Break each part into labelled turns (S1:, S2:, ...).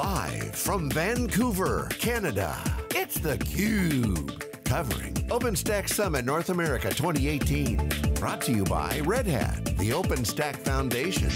S1: Live from Vancouver, Canada, it's theCUBE. Covering OpenStack Summit North America 2018. Brought to you by Red Hat, the OpenStack Foundation,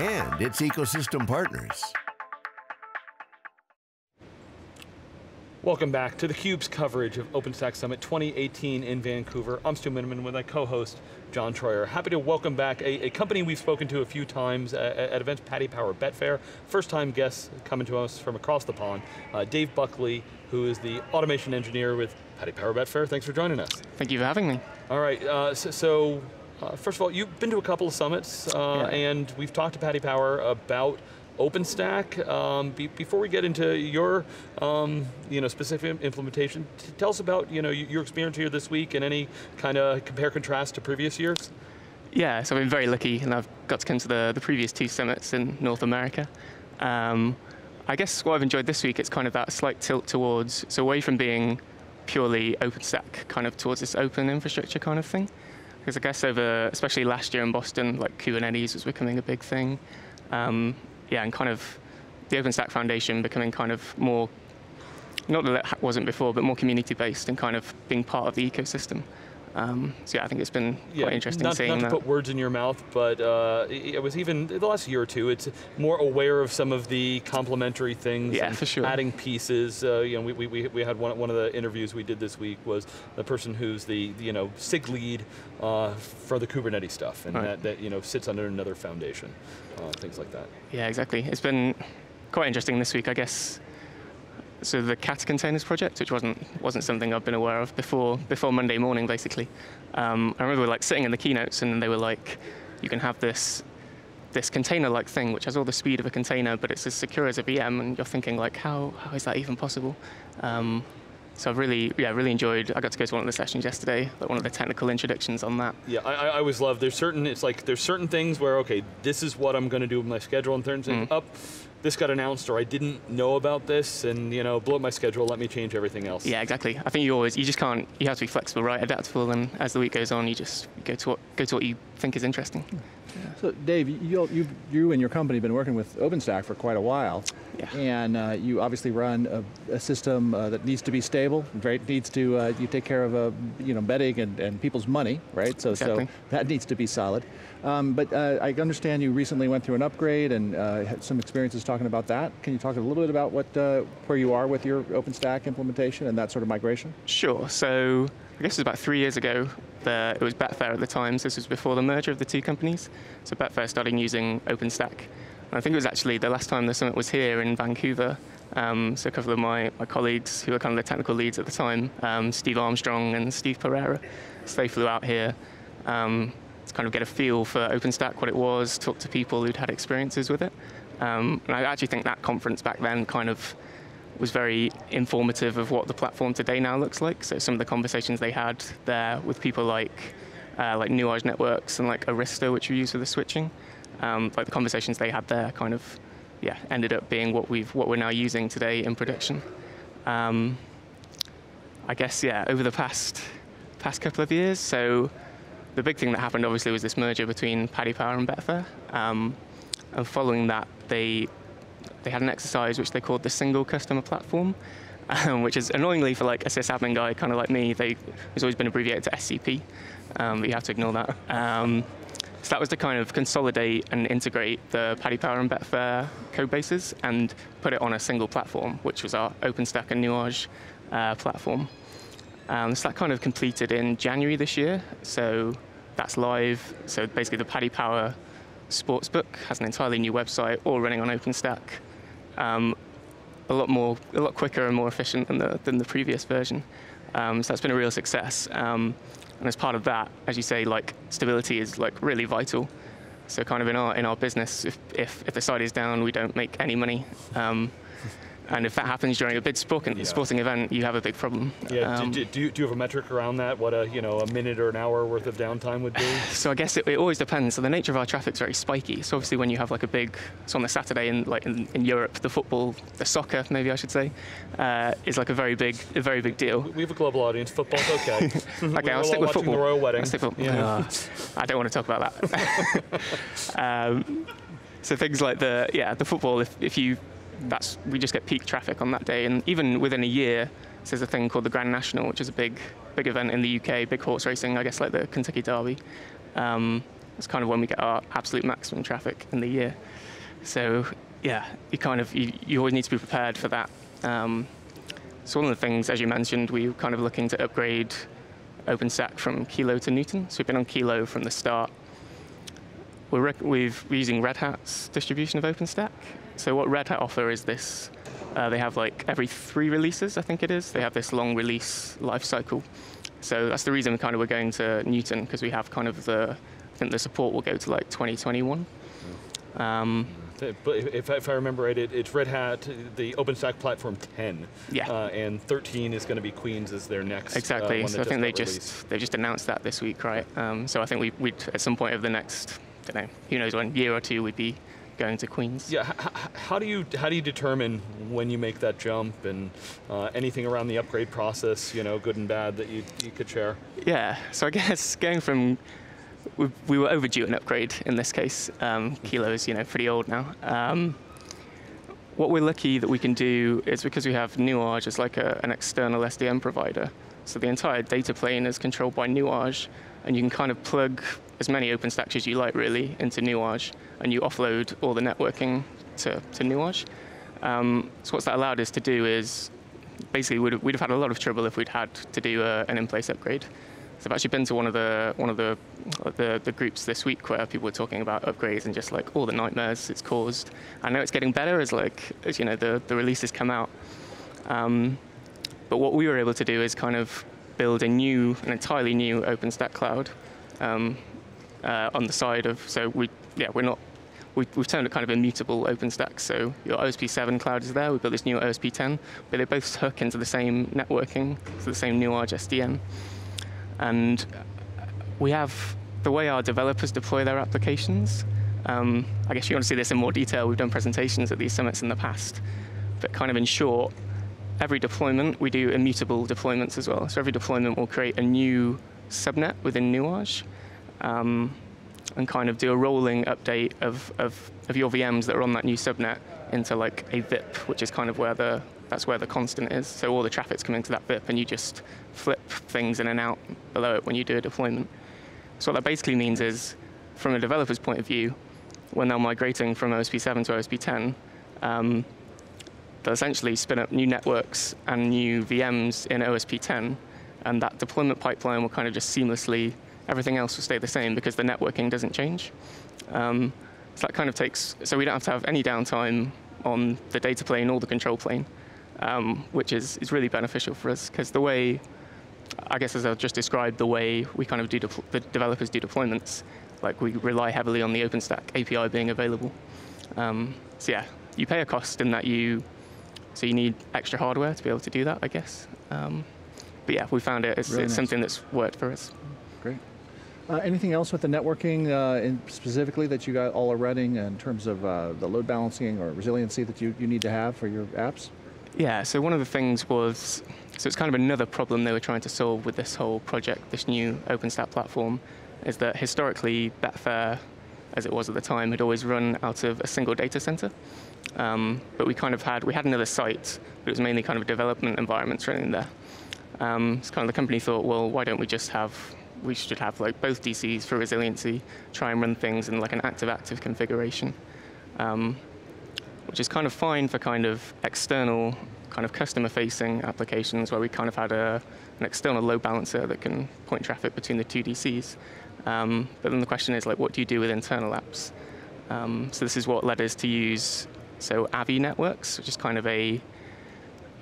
S1: and its ecosystem partners.
S2: Welcome back to theCUBE's coverage of OpenStack Summit 2018 in Vancouver. I'm Stu Miniman with my co-host, John Troyer. Happy to welcome back a, a, company we've spoken to a few times at, at events, Paddy Power Betfair. First time guests coming to us from across the pond. Uh, Dave Buckley, who is the automation engineer with Paddy Power Betfair. Thanks for joining us.
S3: Thank you for having me.
S2: All right, uh, so, so uh, first of all, you've been to a couple of summits, uh, yeah. and we've talked to Paddy Power about OpenStack. Um, be, before we get into your um, you know, specific implementation, tell us about you know, your experience here this week and any kind of compare contrast to previous years.
S3: Yeah, so I've been very lucky and I've got to come to the, the previous two summits in North America. Um, I guess what I've enjoyed this week, it's kind of that slight tilt towards, so away from being purely OpenStack, kind of towards this open infrastructure kind of thing. Because I guess over, especially last year in Boston, like Kubernetes was becoming a big thing. Um, yeah, and kind of the OpenStack Foundation becoming kind of more, not that it wasn't before, but more community based and kind of being part of the ecosystem. Um, so yeah, I think it's been
S2: yeah,
S3: quite interesting
S2: not,
S3: seeing
S2: not
S3: to
S2: that. put words in your mouth, but uh, it was even the last year or two. It's more aware of some of the complementary things.
S3: Yeah, for sure.
S2: Adding pieces. Uh, you know, we, we, we had one one of the interviews we did this week was the person who's the, you know SIG lead uh, for the Kubernetes stuff, and right. that, that you know sits under another foundation, uh, things like that.
S3: Yeah, exactly. It's been quite interesting this week, I guess so the Kata containers project, which wasn't wasn't something I've been aware of before before Monday morning, basically. Um, I remember we're like sitting in the keynotes, and they were like, "You can have this this container-like thing, which has all the speed of a container, but it's as secure as a VM." And you're thinking like, "How how is that even possible?" Um, so I've really, yeah, really enjoyed. I got to go to one of the sessions yesterday, like one of the technical introductions on that.
S2: Yeah, I, I always love. There's certain. It's like there's certain things where okay, this is what I'm going to do with my schedule, and turns mm. up this got announced or I didn't know about this and you know blow up my schedule, let me change everything else.
S3: Yeah, exactly. I think you always you just can't you have to be flexible, right? Adaptable and as the week goes on you just go to what go to what you think is interesting.
S4: Yeah. So Dave, you, you, you and your company have been working with OpenStack for quite a while.
S3: Yeah.
S4: And uh, you obviously run a, a system uh, that needs to be stable, right? Needs to, uh, you take care of uh, you know, betting and, and people's money, right? So,
S3: exactly.
S4: so that needs to be solid. Um, but uh, I understand you recently went through an upgrade and uh, had some experiences talking about that. Can you talk a little bit about what, where you are with your OpenStack implementation and that sort of migration?
S3: Sure, so I guess it was about three years ago, the, it was Betfair at the time, so this was before the merger of the two companies. So Betfair started using OpenStack. And I think it was actually the last time the summit was here in Vancouver. Um, so a couple of my, my colleagues who were kind of the technical leads at the time, um, Steve Armstrong and Steve Pereira, so they flew out here um, to kind of get a feel for OpenStack, what it was, talk to people who'd had experiences with it. Um, and I actually think that conference back then kind of was very informative of what the platform today now looks like. So some of the conversations they had there with people like uh, like Nuage Networks and like Arista, which we use for the switching, um, like the conversations they had there kind of yeah ended up being what we've what we're now using today in production. Um, I guess yeah over the past past couple of years. So the big thing that happened obviously was this merger between Paddy Power and Betfair. Um, and following that, they they had an exercise which they called the single customer platform, um, which is annoyingly for like a sysadmin guy kind of like me, they, always been abbreviated to SCP, um, but you have to ignore that. Um, so that was to kind of consolidate and integrate the Paddy Power and Betfair code bases and put it on a single platform, which was our OpenStack and Nuage uh, platform. Um, so that kind of completed in January this year. So that's live. So basically the Paddy Power Sportsbook has an entirely new website, all running on OpenStack. Um, a lot more, a lot quicker and more efficient than the, than the previous version. Um, so that's been a real success. Um, and as part of that, as you say, like stability is like really vital. So kind of in our in our business, if if, if the site is down, we don't make any money. And if that happens during a big sporting, yeah. sporting event, you have a big problem.
S2: Yeah. Um, do, do, you, do, you, have a metric around that? What a you know a minute or an hour worth of downtime would be?
S3: So I guess it, it always depends. So the nature of our traffic is very spiky. So obviously when you have like a big, so on the Saturday in like in, in Europe, the football, the soccer maybe I should say, uh, is like a very big, a very big deal.
S2: We have a global audience. Football's okay.
S3: okay, I'll stick with football.
S2: The royal wedding.
S3: I'll stick with, yeah. I don't want to talk about that. um, so things like the yeah the football if, if you that's we just get peak traffic on that day. And even within a year, there's a thing called the Grand National, which is a big big event in the UK, big horse racing, I guess like the Kentucky Derby. Um, it's kind of when we get our absolute maximum traffic in the year. So yeah, you kind of you, you always need to be prepared for that. Um, so one of the things, as you mentioned, we were kind of looking to upgrade OpenStack from Kilo to Newton. So we've been on Kilo from the start. We're, we're using Red Hat's distribution of OpenStack. So what Red Hat offer is this. Uh, they have like every three releases, I think it is. They have this long release life cycle. So that's the reason kind of we're going to Newton because we have kind of the. I think the support will go to like 2021. Um,
S2: but if, if I remember right, it, it's Red Hat, the OpenStack platform 10.
S3: Yeah.
S2: Uh, and 13 is going to be Queens as their next.
S3: Exactly.
S2: Uh,
S3: so I think they
S2: just
S3: just they just announced that this week, right? Um, so I think we would at some point over the next, I don't know, who knows when year or two we'd be going to Queens.
S2: Yeah. How do you how do you determine when you make that jump and uh, anything around the upgrade process, you know, good and bad that you you could share?
S3: Yeah. So I guess going from we, we were overdue an upgrade in this case. Um, Kilo is you know pretty old now. Um, what we're lucky that we can do is because we have Nuage as like a, an external SDN provider. So the entire data plane is controlled by Nuage, and you can kind of plug as many OpenStacks as you like really into Nuage, and you offload all the networking to, to Nuage. Um, so what's that allowed us to do is basically we'd have, we'd have had a lot of trouble if we'd had to do a, an in-place upgrade. So I've actually been to one of the one of the, the, the groups this week where people were talking about upgrades and just like all the nightmares it's caused. I know it's getting better as like as you know the, the releases come out. Um, but what we were able to do is kind of build a new, an entirely new OpenStack cloud um, uh, on the side of. So we, yeah, we're not. We, we've turned it kind of immutable OpenStack. So your OSP7 cloud is there. We built this new OSP10, but they both hook into the same networking, so the same Nuage SDN. And we have the way our developers deploy their applications. Um, I guess you want to see this in more detail. We've done presentations at these summits in the past. But kind of in short, every deployment, we do immutable deployments as well. So every deployment will create a new subnet within Nuage um, and kind of do a rolling update of, of, of your VMs that are on that new subnet into like a VIP, which is kind of where the that's where the constant is. So all the traffic's coming to that VIP, and you just flip things in and out below it when you do a deployment. So what that basically means is, from a developer's point of view, when they're migrating from OSP7 to OSP10, um, they'll essentially spin up new networks and new VMs in OSP10, and that deployment pipeline will kind of just seamlessly, everything else will stay the same because the networking doesn't change. Um, so that kind of takes, so we don't have to have any downtime on the data plane or the control plane um, which is, is really beneficial for us because the way, I guess as I've just described, the way we kind of do the developers do deployments, like we rely heavily on the OpenStack API being available. Um, so yeah, you pay a cost in that you, so you need extra hardware to be able to do that, I guess. Um, but yeah, we found it. It's, really it's nice. something that's worked for us.
S4: Great. Uh, anything else with the networking uh, specifically that you all are running in terms of uh, the load balancing or resiliency that you, you need to have for your apps?
S3: Yeah, so one of the things was, so it's kind of another problem they were trying to solve with this whole project, this new OpenStack platform, is that historically Betfair, as it was at the time, had always run out of a single data center. Um, but we kind of had, we had another site, but it was mainly kind of development environments running there. Um, so kind of the company thought, well, why don't we just have, we should have like both DCs for resiliency, try and run things in like an active-active configuration. Um, which is kind of fine for kind of external, kind of customer-facing applications where we kind of had a, an external load balancer that can point traffic between the two DCs. Um, but then the question is, like, what do you do with internal apps? Um, so this is what led us to use so Avi networks, which is kind of a,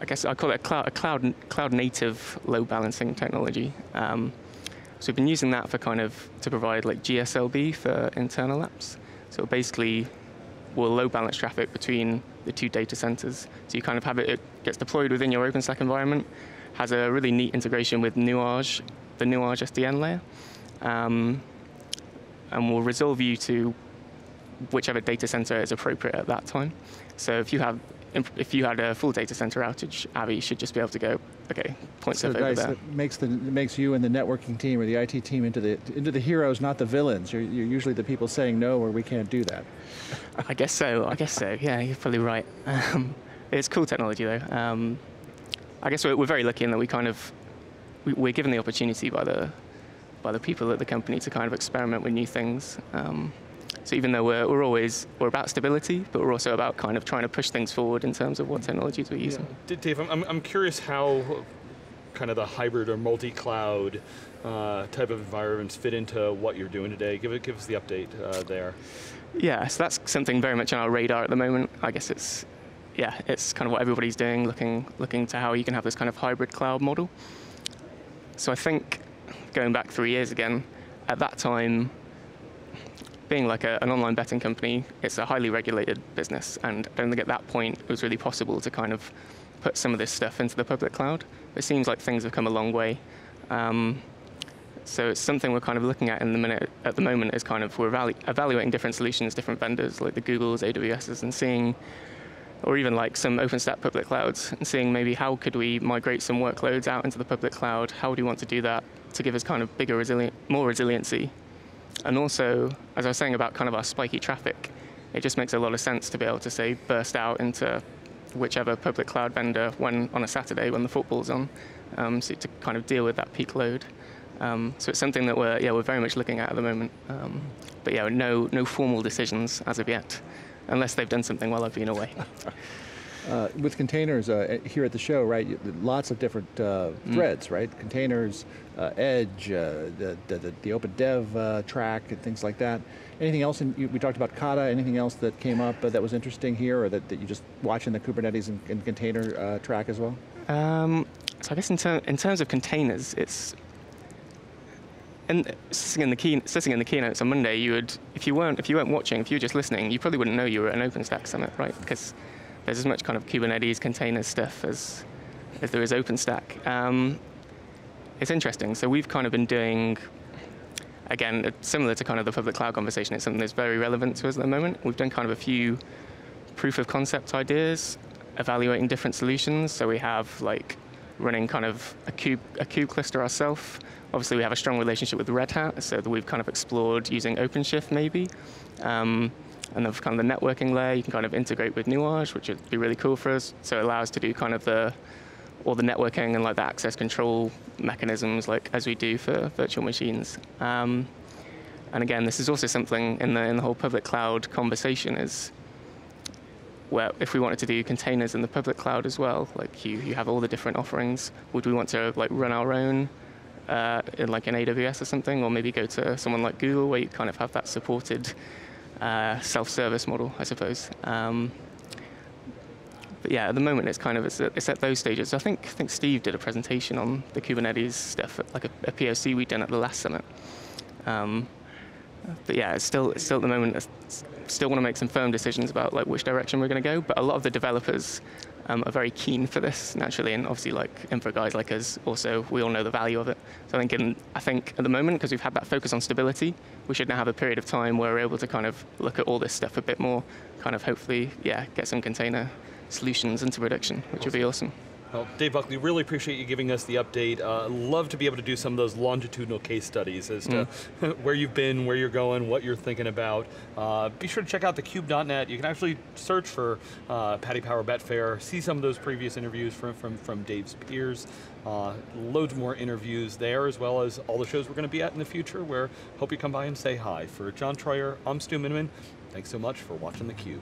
S3: I guess I call it a cloud, a cloud, cloud native load balancing technology. Um, so we've been using that for kind of to provide like GSLB for internal apps. So basically we'll load balance traffic between the two data centers. So you kind of have it, it gets deployed within your OpenStack environment, has a really neat integration with Nuage, the Nuage SDN layer, um, and will resolve you to whichever data center is appropriate at that time. So if you have, if you had a full data center outage, Avi should just be able to go, okay, point
S4: so
S3: stuff over
S4: guys,
S3: there.
S4: that makes the makes you and the networking team or the IT team into the into the heroes, not the villains. You're, you're usually the people saying no, or we can't do that.
S3: I guess so. I guess so. Yeah, you're probably right. Um, it's cool technology though. Um, I guess we're, we're very lucky in that we kind of we, we're given the opportunity by the by the people at the company to kind of experiment with new things. Um, so even though we're, we're always we're about stability, but we're also about kind of trying to push things forward in terms of what technologies we're using.
S2: D- Dave, I'm- I'm, I'm curious how kind of the hybrid or multi-cloud uh, type of environments fit into what you're doing today. Give, it, give us the update uh, there.
S3: Yeah, so that's something very much on our radar at the moment. I guess it's yeah, it's kind of what everybody's doing, looking looking to how you can have this kind of hybrid cloud model. So I think going back three years again, at that time, being like a, an online betting company, it's a highly regulated business, and I don't think at that point it was really possible to kind of put some of this stuff into the public cloud. It seems like things have come a long way. Um, so it's something we're kind of looking at in the minute at the moment is kind of we're evalu- evaluating different solutions, different vendors like the Googles, AWSs, and seeing, or even like some OpenStack public clouds, and seeing maybe how could we migrate some workloads out into the public cloud? How do we want to do that to give us kind of bigger, resilient, more resiliency? And also, as I was saying about kind of our spiky traffic, it just makes a lot of sense to be able to say burst out into whichever public cloud vendor when on a Saturday when the football's on, um, so to kind of deal with that peak load. Um, so it's something that we're yeah we're very much looking at at the moment. Um, but yeah, no no formal decisions as of yet, unless they've done something while I've been away.
S4: Uh, with containers uh, here at the show, right? Lots of different uh,
S3: Mm.
S4: threads, right? Containers, uh, Edge, uh, the, the, the, the Open Dev uh, track, and things like that. Anything else? In, you, we talked about Kata. Anything else that came up uh, that was interesting here, or that, that you just watching the Kubernetes and, and container uh, track as well?
S3: Um, so I guess in, ter- in terms of containers, it's and sitting in the key, sitting in the keynotes on Monday, you would if you weren't if you weren't watching, if you were just listening, you probably wouldn't know you were at an OpenStack summit, right? Because there's as much kind of Kubernetes container stuff as as there is OpenStack. Um, it's interesting. So we've kind of been doing. Again, similar to kind of the public cloud conversation, it's something that's very relevant to us at the moment. We've done kind of a few proof of concept ideas, evaluating different solutions. So we have like running kind of a kube a kube cluster ourselves. Obviously, we have a strong relationship with Red Hat, so that we've kind of explored using OpenShift maybe. Um, and then kind of the networking layer, you can kind of integrate with Nuage, which would be really cool for us. So it allows to do kind of the all the networking and like the access control mechanisms, like as we do for virtual machines. Um, and again, this is also something in the in the whole public cloud conversation is where if we wanted to do containers in the public cloud as well, like you, you have all the different offerings, would we want to like run our own uh, in like an AWS or something, or maybe go to someone like Google where you kind of have that supported uh, self-service model, I suppose. Um, but yeah, at the moment it's kind of it's at, it's at those stages. I think I think Steve did a presentation on the Kubernetes stuff, at, like a, a POC we'd done at the last summit. Um, but yeah, it's still it's still at the moment. Still want to make some firm decisions about like which direction we're going to go. But a lot of the developers um, are very keen for this naturally, and obviously like infra guys like us also we all know the value of it. So I think in, I think at the moment because we've had that focus on stability, we should now have a period of time where we're able to kind of look at all this stuff a bit more, kind of hopefully yeah get some container solutions into production, which would be awesome.
S2: Well, Dave Buckley, really appreciate you giving us the update. Uh, love to be able to do some of those longitudinal case studies as to where you've been, where you're going, what you're thinking about. Uh, be sure to check out thecube.net. You can actually search for uh, Paddy Power Betfair, see some of those previous interviews from, from, from Dave's peers. Uh, loads more interviews there, as well as all the shows we're going to be at in the future, where hope you come by and say hi. For John Troyer, I'm Stu Miniman. Thanks so much for watching theCUBE.